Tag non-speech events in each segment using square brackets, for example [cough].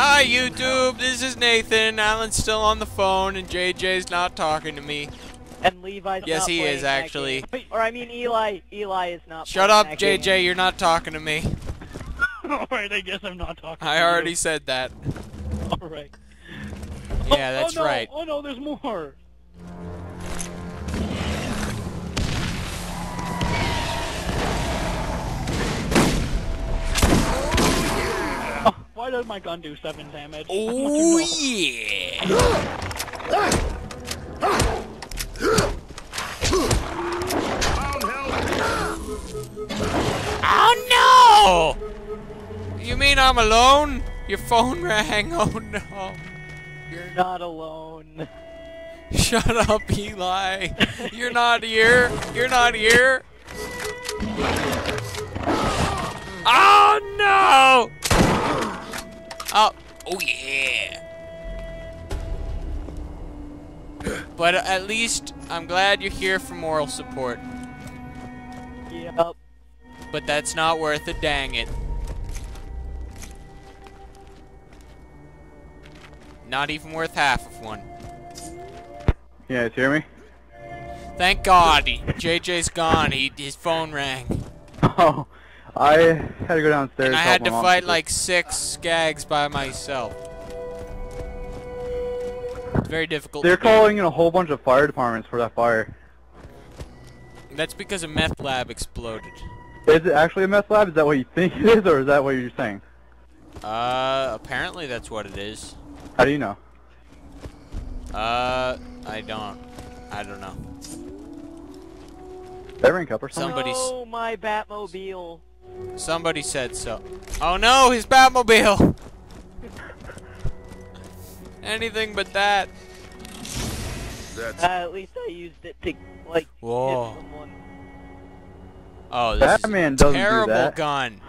Hi, YouTube. This is Nathan. Alan's still on the phone, and JJ's not talking to me. And Levi's Yes, not he is, actually. Or I mean Eli. Eli is not. Shut up, that game. JJ. You're not talking to me. [laughs] Alright, I guess I'm not talking I to already you. said that. Alright. Yeah, Oh, that's oh, no. right. Oh no, there's more! Why does my gun do 7 damage? I want to Oh [laughs] yeah. Oh no! You mean I'm alone? Your phone rang. [laughs] Oh no. You're not alone. [laughs] Shut up, Eli. You're not here. You're not here. Oh, oh yeah. But at least I'm glad you're here for moral support. Yep. But that's not worth it, dang it. Not even worth half of one. You guys hear me? Thank God, he, JJ's gone. He his phone rang, [laughs] Oh, I had to go downstairs. and I had to fight like six skags by myself. It's very difficult. They're to do. calling in a whole bunch of fire departments for that fire. That's because a meth lab exploded. Is it actually a meth lab? Is that what you think it is, or is that what you're saying? Uh, apparently that's what it is. How do you know? Uh, I don't. I don't know. That rank up or something? Somebody's- Oh my Batmobile. Somebody said so. Oh no, his Batmobile! [laughs] Anything but that. Uh, at least I used it to like Whoa. hit someone. Oh, this Batman is a doesn't do terrible gun.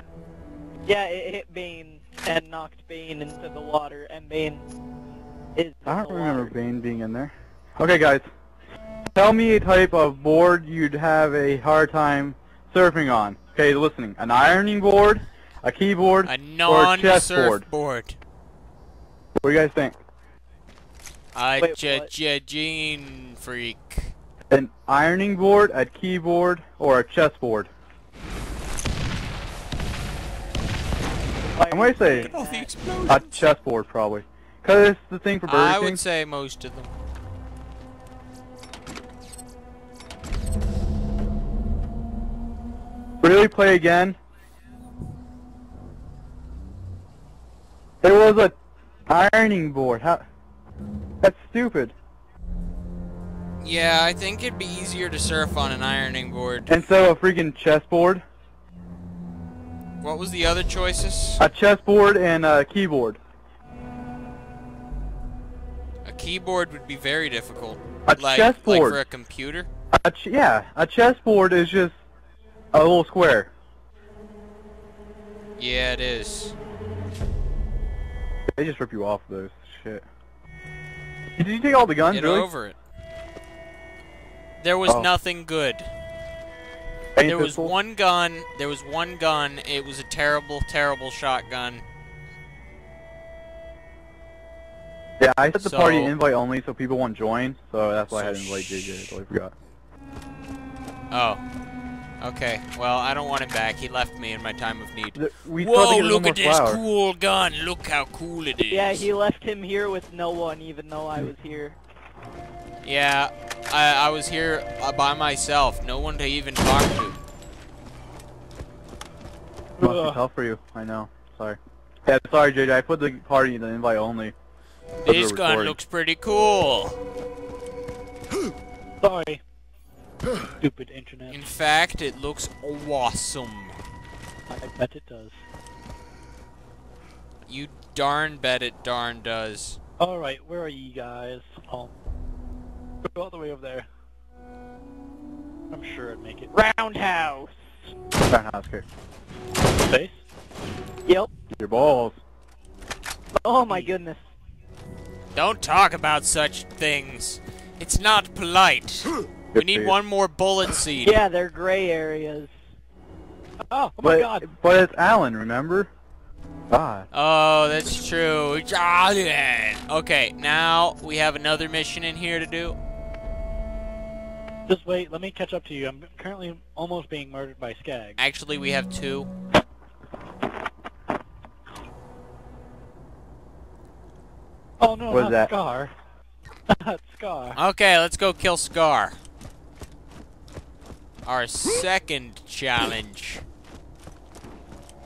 Yeah, it hit Bane and knocked Bane into the water, and Bane is. I don't remember water. Bane being in there. Okay, guys. Tell me a type of board you'd have a hard time surfing on. Okay, listening. An ironing board, a keyboard, A or a chessboard. non-surfboard. What do you guys think? A Wait, j- j- gene freak. An ironing board, a keyboard, or a chessboard? I'm gonna say saying the that? explosion. a chessboard, probably. Because it's the thing for Burger I King. would say most of them. Really play again? There was a ironing board. How? That's stupid. Yeah, I think it'd be easier to surf on an ironing board. And so a freaking chessboard, What was the other choices? a chessboard, and a keyboard. A keyboard would be very difficult. A like, like chessboard. for a computer. A ch- yeah, a chessboard is just a little square. Yeah, it is. They just rip you off those shit. Did you take all the guns? Get really? over it. There was Oh. nothing good. Any There was one gun. There was one gun. It was a terrible, terrible shotgun. Yeah, I set the party invite only so people won't join, so that's why I So had invite JJ. I totally forgot. Oh. Okay. Well, I don't want him back. He left me in my time of need. Th- We Whoa! Look at this flower. cool gun. Look how cool it is. Yeah, he left him here with no one, even though I was here. Yeah, I, I was here uh, by myself. No one to even talk to. Must be Ugh. tough for you. I know. Sorry. Yeah, sorry, JJ. I put the party in the invite only. This gun recording. looks pretty cool. Sorry. Stupid internet. In fact, it looks awesome. I bet it does. You darn bet it darn does. Alright, where are you guys? Oh. Go all the way over there. I'm sure I'd make it. Roundhouse. Roundhouse here. Space? Yep. Your balls. Oh my goodness. Don't talk about such things. It's not polite. [gasps] [laughs] We need one more bullet seed. Yeah, they're gray areas. Oh, oh my god! but it's Alan, remember? God. Oh, that's true. Jordan. Okay, now we have another mission in here to do. Just wait, let me catch up to you. I'm currently almost being murdered by Skag. Actually, we have two. Oh no, What is not that? Scar. [laughs] Not Scar. Okay, let's go kill Scar. Our second challenge.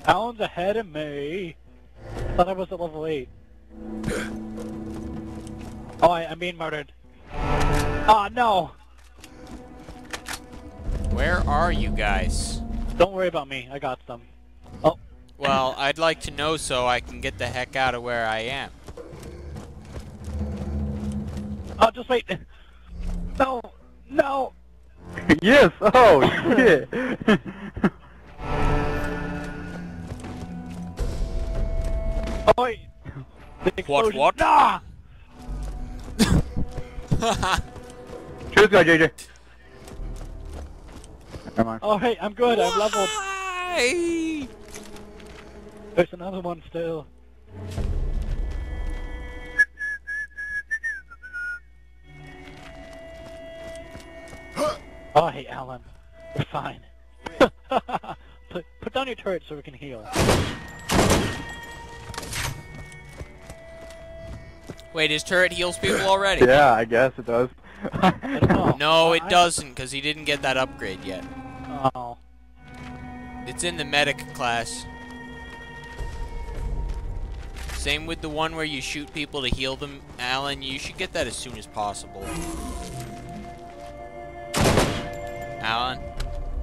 Alan's ahead of me. Thought I was at level 8. Oh, I, I'm being murdered. Ah, no! Where are you guys? Don't worry about me, I got some. Oh, Well, I'd like to know so I can get the heck out of where I am. oh, just wait! No! No! [laughs] yes. Oh shit. [laughs] Oh, wait! The What, explosion- what? Ah! Shoot [laughs] this guy, JJ. Come on. Oh, hey, I'm good, I'm leveled. Why? There's another one still. Oh, hey, Alan. We're fine. [laughs] put, put down your turret so we can heal. Wait, his turret heals people [laughs] already? Yeah, I guess it does. I don't know. No, it doesn't, because he didn't get that upgrade yet. Oh. It's in the medic class. Same with the one where you shoot people to heal them. Alan, you should get that as soon as possible. Alan,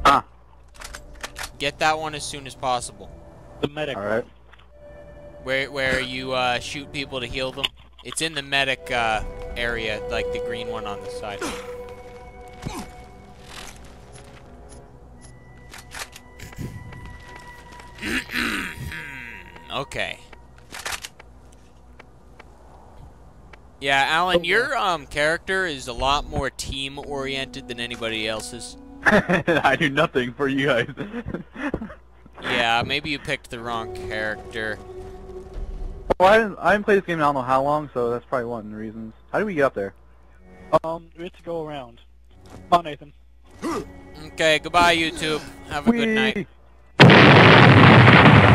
ah. get that one as soon as possible. The medic. All right. Where where you uh, shoot people to heal them. It's in the medic uh, area, like the green one on the side. [clears throat] okay. Yeah, Alan, your um character is a lot more team oriented than anybody else's. [laughs] I do nothing for you guys. [laughs] Yeah, maybe you picked the wrong character. well, I didn't, I haven't played this game in I don't know how long, so that's probably one of the reasons. How do we get up there? Um, we have to go around. Come on, Nathan. [gasps] Okay, goodbye YouTube. Have a good night. Whee!